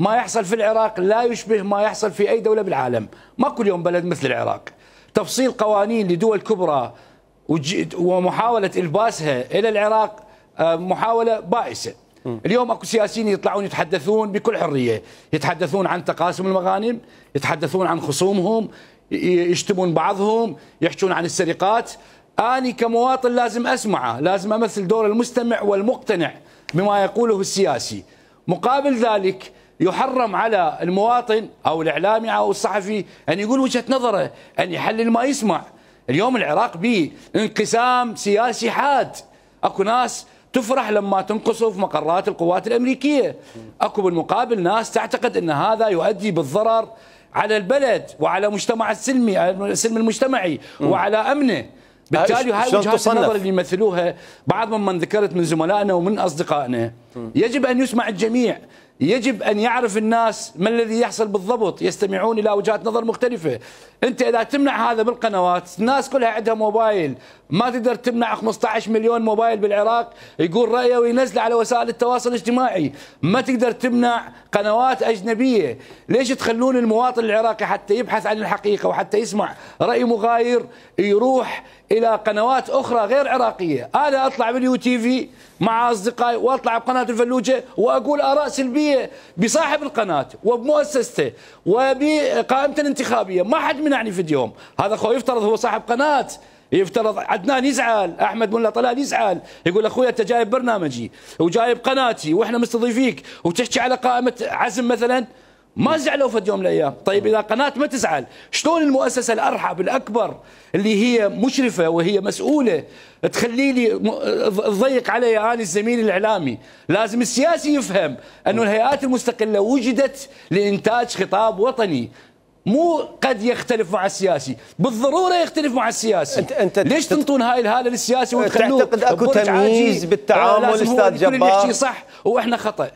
ما يحصل في العراق لا يشبه ما يحصل في أي دولة بالعالم. ما كل يوم بلد مثل العراق. تفصيل قوانين لدول كبرى ومحاولة إلباسها إلى العراق آه، محاولة بائسة. اليوم أكو سياسيين يطلعون يتحدثون بكل حرية. يتحدثون عن تقاسم المغانم يتحدثون عن خصومهم يشتمون بعضهم يحجون عن السرقات. أني كمواطن لازم أسمعه لازم أمثل دور المستمع والمقتنع بما يقوله السياسي. مقابل ذلك يحرم على المواطن أو الإعلامي أو الصحفي أن يقول وجهة نظره أن يحلل ما يسمع. اليوم العراق به انقسام سياسي حاد. أكو ناس تفرح لما تنقصف مقرات القوات الأمريكية. أكو بالمقابل ناس تعتقد أن هذا يؤدي بالضرر على البلد وعلى مجتمع السلمي السلم المجتمعي وعلى أمنه. بالتالي هاي وجهات النظر اللي يمثلوها بعض من ذكرت من زملائنا ومن أصدقائنا. يجب أن يسمع الجميع. يجب أن يعرف الناس ما الذي يحصل بالضبط يستمعون إلى وجهات نظر مختلفة. أنت إذا تمنع هذا بالقنوات الناس كلها عندها موبايل. ما تقدر تمنع 15 مليون موبايل بالعراق يقول رأيه وينزله على وسائل التواصل الاجتماعي. ما تقدر تمنع قنوات أجنبية. ليش تخلون المواطن العراقي حتى يبحث عن الحقيقة وحتى يسمع رأي مغاير يروح إلى قنوات أخرى غير عراقية، أنا أطلع باليو تي في مع أصدقائي وأطلع بقناة الفلوجة وأقول آراء سلبية بصاحب القناة وبمؤسسته وبقائمته الانتخابية، ما حد منعني في اليوم، هذا أخوي يفترض هو صاحب قناة. يفترض عدنان يزعل أحمد ملا طلال يزعل. يقول أخوي أنت جايب برنامجي وجايب قناتي وإحنا مستضيفيك وتحكي على قائمة عزم مثلا. ما زعلوا في يوم من الأيام، طيب إذا قناة ما تزعل، شلون المؤسسة الأرحب الاكبر اللي هي مشرفة وهي مسؤولة تخلي لي تضيق علي أنا الزميل الإعلامي، لازم السياسي يفهم أنه الهيئات المستقلة وجدت لإنتاج خطاب وطني، مو قد يختلف مع السياسي بالضرورة يختلف مع السياسي. انت أنت ليش تنطون هاي الهالة للسياسي وتخلوه؟ تعتقد أكو تمييز بالتعامل أستاذ جبار. صح وإحنا خطأ.